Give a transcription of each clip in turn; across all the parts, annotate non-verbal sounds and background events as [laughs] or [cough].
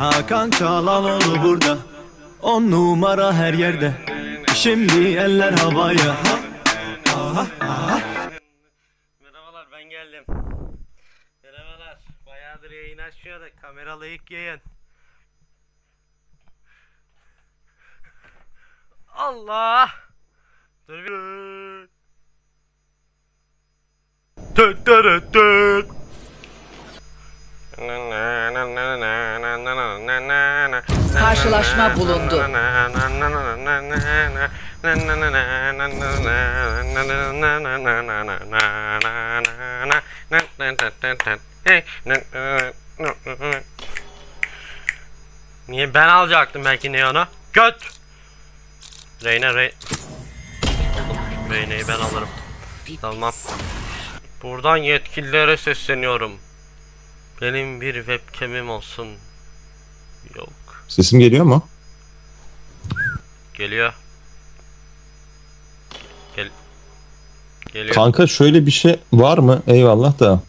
Hakan Çalanoğlu burada On numara her yerde Şimdi eller havaya Merhabalar ben geldim. Merhabalar. Bayağıdır yayın açmıyorduk. Kameralı ilk yayın. Allah! Dur bir... Tüt tüt tüt. Karşılaşma bulundu. Niye ben alacaktım belki Neon'u? Göt! Reyna Rey... Reyna'yı ben alırım. Tamam. Buradan yetkililere sesleniyorum. Benim bir webcam'im olsun. Yok. Sesim geliyor mu? Geliyor. Gel. Geliyor. Kanka şöyle bir şey var mı? Eyvallah da.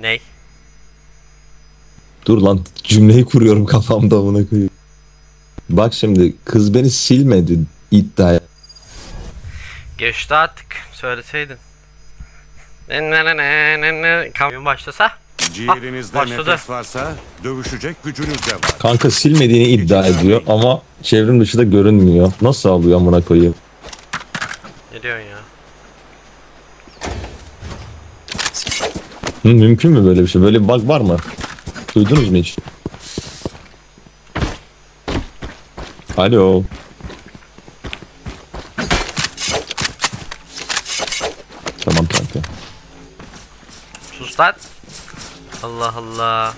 Ney? Dur lan cümleyi kuruyorum kafamda amına koyayım. Bak şimdi kız beni silmedi iddia. Geçti artık. Söyleseydin. Ne ne ne ne ne ne. Kamyon başlasa? Ciğerinizde başladı. nefes varsa dövüşecek gücünüz de var. Kanka silmediğini iddia ediyor ama çevrim dışı da görünmüyor. Nasıl alıyor amına koyayım? Ne diyorsun ya? Hı, mümkün mü böyle bir şey? Böyle bir bug var mı? Duydunuz mu hiç? Alo. Tamam kanka. Sus lan. Allah Allah.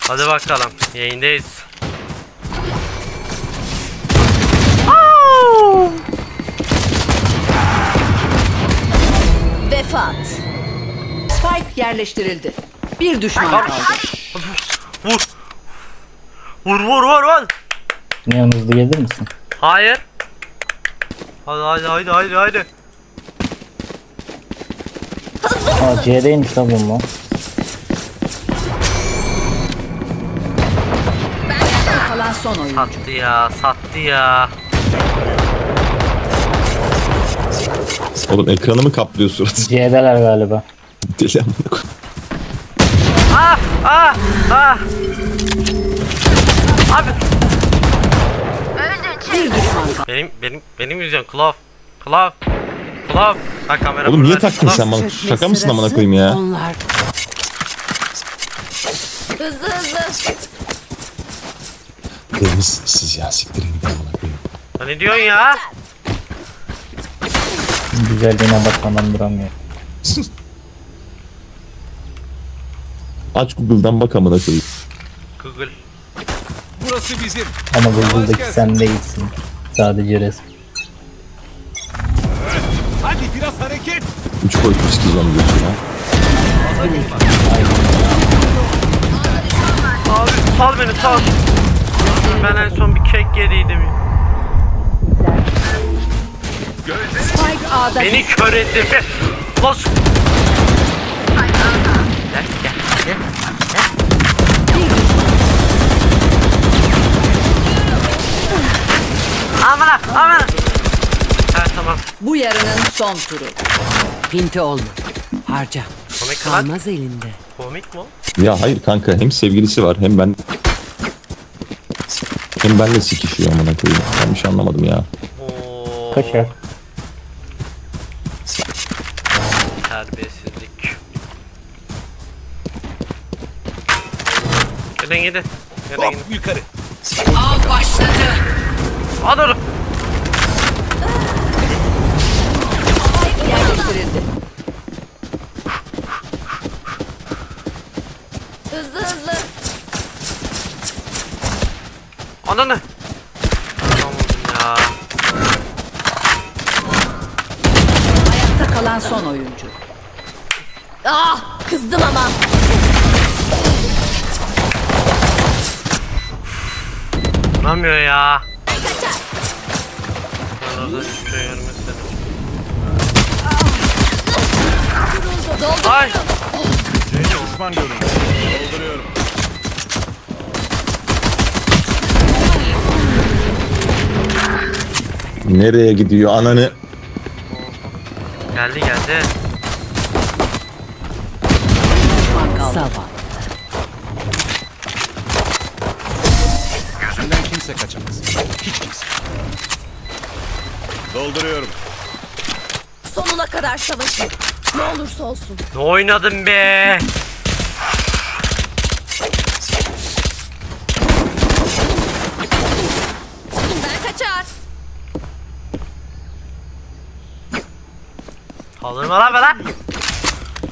Hadi bakalım. Yayındayız. Vefat. Spike yerleştirildi. Bir düşman kaldı. Vur. Vur vur vur vur. Neon hızlı gelir misin? Hayır. Hadi hadi hadi hadi hadi. Aa C'deymiş lan bomba. Kalan son oyun. Sattı ya sattı ya. Oğlum ekranımı kaplıyor suratı. [laughs] C'deler galiba. Deli amına. Ah ah ah. Abi benim benim benim yüzüm Klov. Klov. Klov. Ha kamera Oğlum niye taktın Klov. sen bana? Şaka mısın amına koyayım ya? Onlar. Hızlı hızlı. Deli misiniz siz ya? Siktirin gidin amına koyayım. Ha, Ne diyorsun ya? Güzelliğine bakmadan duramıyor. [laughs] Aç Google'dan bak amına koyayım. Google. Burası bizim. Ama Google'daki sen değilsin. Sadece resim. Üç boyutlu sikeceğim diyorsun ha. Abi sal beni sal. Ben en son bir kek yediydim. Spike A'da Beni kör etti. Gel gel gel. Amına amına. Ha tamam. bu yarının son turu. Pinti olma. Harca. Komik mi lan? Kalmaz elinde. Komik mi? o? Ya hayır kanka hem sevgilisi var hem ben hem benle sikişiyor amına koyayım. Ben bir şey anlamadım ya. Oo. Kaçar. Terbiyesizlik. Gidin gidin. Gidin Hop gidin. yukarı. Av başladı. Dur. Yerleştirildi. Hızlı hızlı. Ananı. Tamam ya. Ayakta kalan son oyuncu. Ah kızdım ama. Anlamıyor ya. Kaçar. Ben orada hiçbir şey görmek Ay. Düşman görüldü. Dolduruyorum. Nereye gidiyor ananı? Geldi geldi. Sabah. Gözümden kimse kaçamaz. Hiç kimse. Dolduruyorum. Sonuna kadar savaşın. Ne olursa olsun. Ne oynadın be? Ben kaçar. Saldırma lan bana.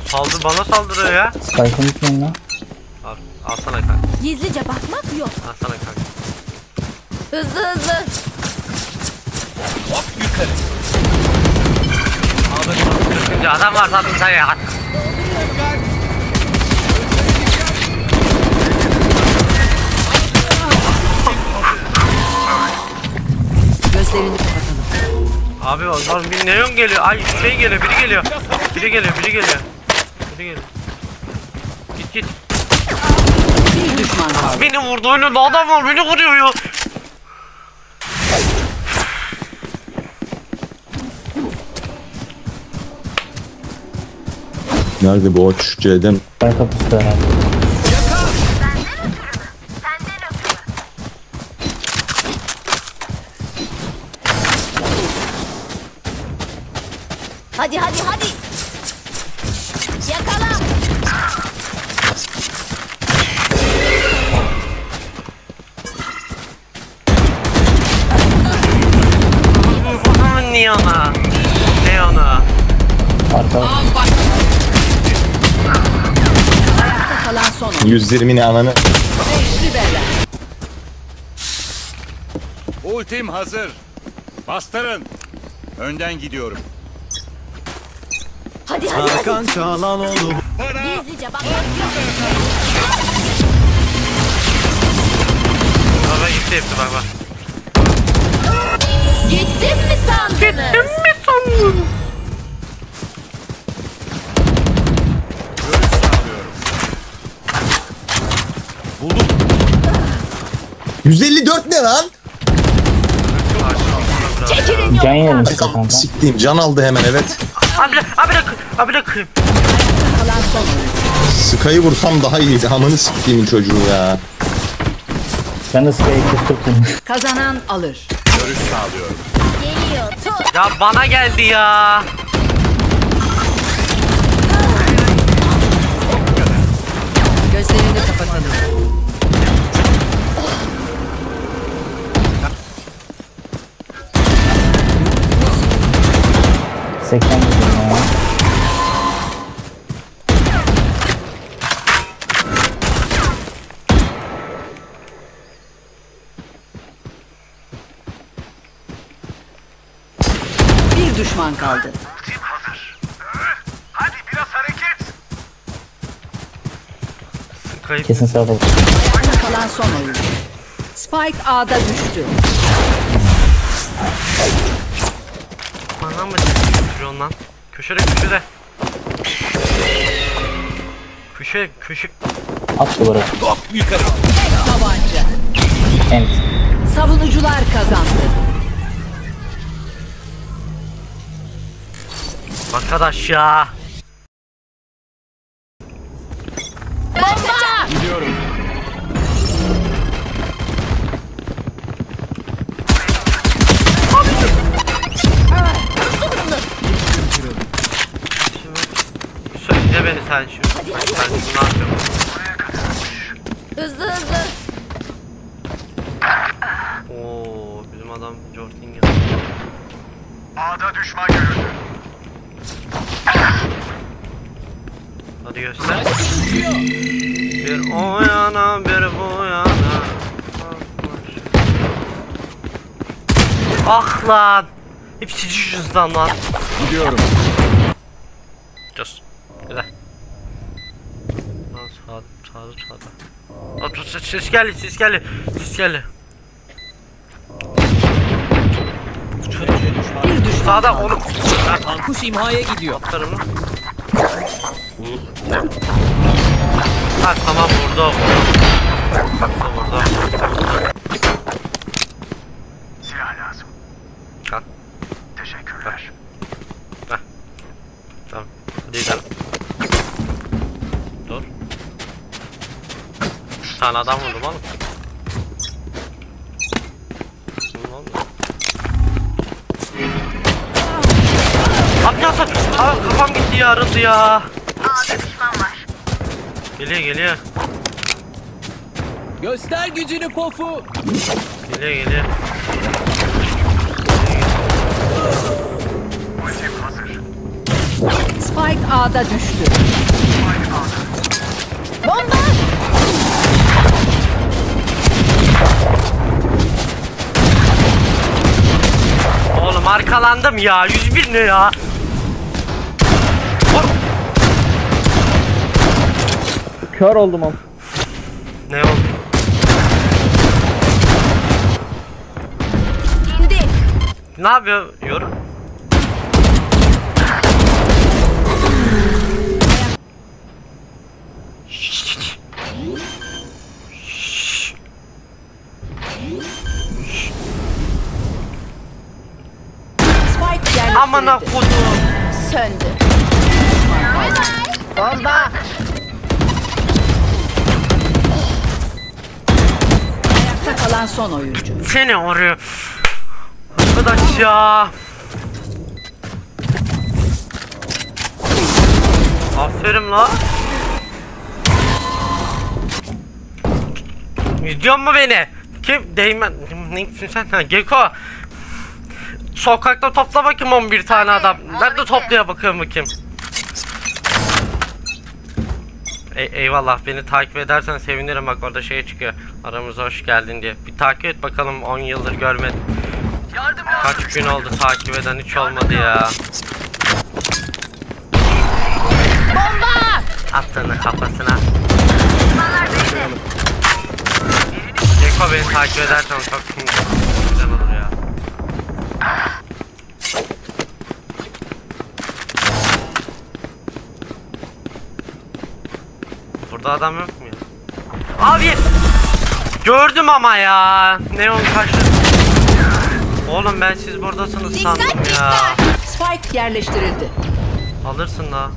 Saldır bana saldırıyor ya. Spike'ı unutmayın lan. Al, alsana kanka. Gizlice bakmak yok. Alsana kanka. Hızlı hızlı. Hop yukarı. Şimdi adam var zaten sen ya. Gözlerini kapatalım. Abi ondan bir neon geliyor. Ay şey geliyor biri geliyor. Biri geliyor biri geliyor. Biri geliyor. Git git. Bir düşman kaldı. Beni vurdu önünde adam var beni vuruyor ya. Nerede bu oç? C'den Spike kapısı herhalde. Hadi hadi hadi. 120 ne ananı? Ultim hazır. Bastırın. Önden gidiyorum. Hadi hadi hadi. Hakan Çalanoğlu Gizlice yok. Baba gitti hepsi bak bak. Gittim mi sandınız? 154 ne lan? Çekilin can yolumdan. yerim işte kanka. Siktiğim can aldı hemen evet. Abi de abi de abi de kıyım. Sky'ı vursam daha iyiydi. Amanı siktiğimin çocuğu ya. Ben de Spike'ı tuttum. Kazanan alır. Görüş sağlıyorum. Geliyor. Tut. Ya bana geldi ya. 80 gidiyor ya. Bir düşman kaldı. Ultim hazır. Ee, hadi biraz hareket. Kayıp. Kesin sağda. Ayna kalan son oyun. Spike A'da düştü. Bana mı? Düşürüyorsun lan? Köşede köşede. Köşe köşe. At duvara. Hop yukarı. Tabanca. Ent. Savunucular kazandı. Arkadaş ya. Hızlı hızlı. Oo bizim adam Jordan A'da düşman görüldü. Hadi göster. Bir o yana bir bu yana. Ah lan. Hepsi yüzünden lan. Gidiyorum. Dur. Güzel. Lan sağ, sağda sağda. Ses, geldi ses geldi. Ses geldi. Bir düşman Sağda onu. Kuş imhaya gidiyor. Atlarım. Ha tamam vurdu. vurdu. Vurdu tane adam vurdum oğlum. Abi nasıl? Abi kafam gitti ya arıldı ya. Geliyor geliyor. Göster gücünü pofu. Geliyor geliyor. Spike A'da düştü. Bomba! Oğlum arkalandım ya. 101 ne ya? Kör oldum am. Ne oldu? Ne yapıyor? Yorum. Amına kodum. Söndü. Bomba! Ayakta kalan son oyuncu. Seni oraya. Arkadaş ya. Aferin la. İzliyor mu beni? Kim? Değmen. Neysin sen? Geko. Sokakta topla bakayım 11 tane adam. Nerede topluya bakıyorum bakayım. Ey- eyvallah beni takip edersen sevinirim bak orada şey çıkıyor. Aramıza hoş geldin diye. Bir takip et bakalım 10 yıldır görmedim. Kaç gün oldu takip eden hiç olmadı ya. Bomba! Attığını kafasına. Geko beni takip edersen çok güzel olur ya. Burada adam yok mu ya? Abi! Gördüm ama ya. Neon kaçtı. Oğlum ben siz buradasınız sandım ya. Spike yerleştirildi. Alırsın la.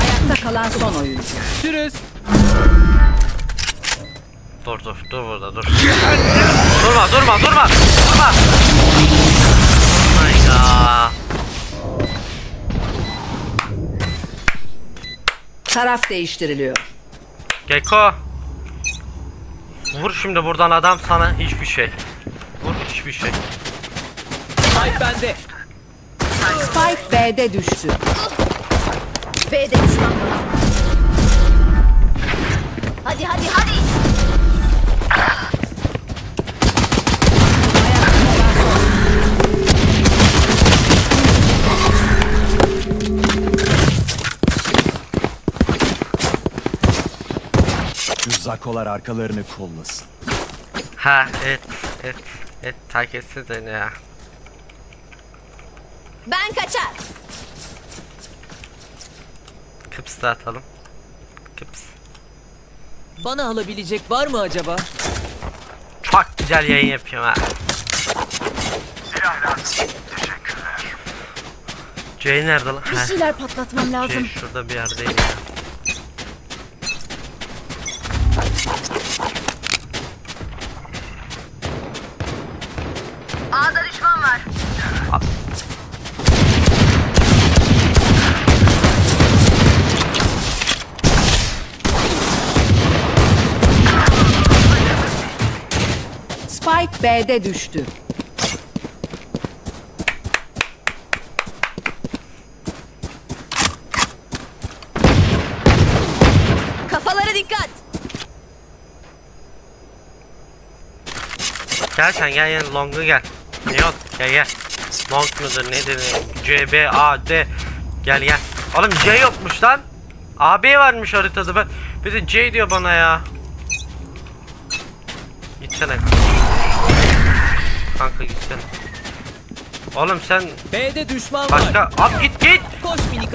Ayakta kalan son oyuncu. Sürüz. Dur dur dur burada dur. durma durma durma durma. Hayda. Taraf değiştiriliyor. Geko. Vur şimdi buradan adam sana hiçbir şey. Vur hiçbir şey. Spike bende. Spike B'de düştü. B'de düşman var. Hadi hadi hadi. Zakolar arkalarını kollasın. Ha et et et tak etse de ne ya. Ben kaçar. Kıps da atalım. Kıps. Bana alabilecek var mı acaba? Çok güzel yayın yapıyorum ha. Silah lazım. Teşekkürler. Jay nerede lan? Bir şeyler patlatmam Jay lazım. şurada bir yerdeydi ya. A'da düşman var. Spike B'de düştü. Kafalara dikkat. Gel sen gel gel long'a gel. Ne yok gel gel. Long mudur ne dedi? C, B, A, D. Gel gel. Oğlum C yokmuş lan. A, B varmış haritada ben. Bir de C diyor bana ya. Gitsene kanka gitsen. Oğlum sen B'de düşman başka... var. Başka at git git. Koş minik.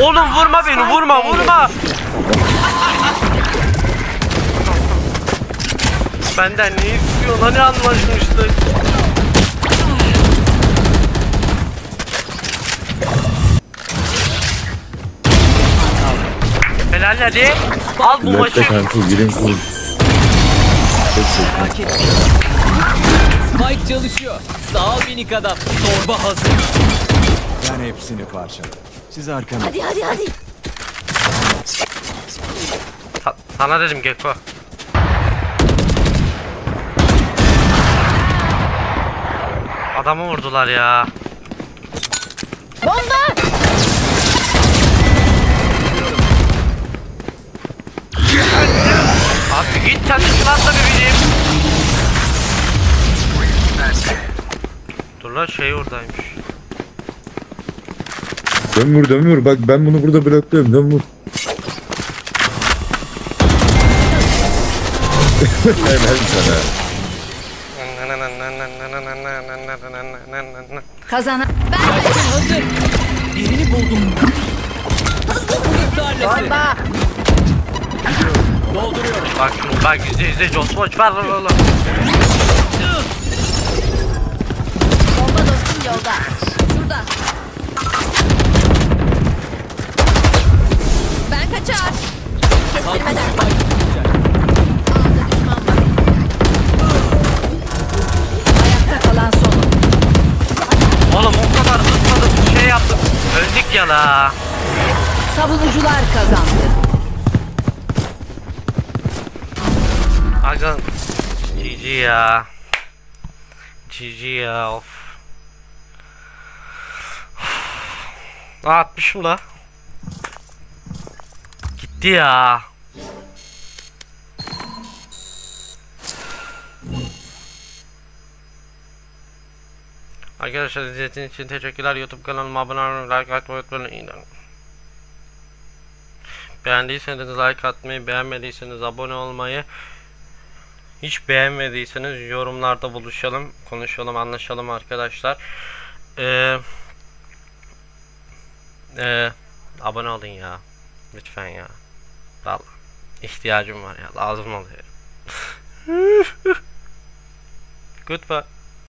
Oğlum vurma beni vurma vurma. Benden ne istiyor? Hani anlaşmıştık? Helal hadi. Al bu maçı. Kanka girin etme. Spike çalışıyor. Sağ ol minik adam. Torba hazır. Ben hepsini parçaladım. Siz arkanı Hadi hadi hadi. Sa- sana dedim Gekko. Adamı vurdular ya. Bomba! Dur lan şey oradaymış. Dön vur dön vur. Bak ben bunu burada blokluyorum. Dön vur. Helal sana. Kazanan Hazır. Birini buldum. Hızlı tarlası. bomba. Dolduruyorum. Bak bak izle izle Watch var lan oğlum. Yolda. Şurada. Ben kaçar. Kestirmeden. A'da düşman var. Ayakta kalan son. Oğlum o kadar ısladık şey yaptık. Öldük ya la. Savunucular kazandı. Aga GG ya. GG ya of. Aa, atmışım la. Gitti ya. Arkadaşlar izlediğiniz için teşekkürler. YouTube kanalıma abone olmayı, like atmayı unutmayın. Beğendiyseniz like atmayı, beğenmediyseniz abone olmayı, hiç beğenmediyseniz yorumlarda buluşalım, konuşalım, anlaşalım arkadaşlar. Ee, ee, abone olun ya. Lütfen ya. Vallahi ihtiyacım var ya. Lazım oluyor. [laughs] Goodbye.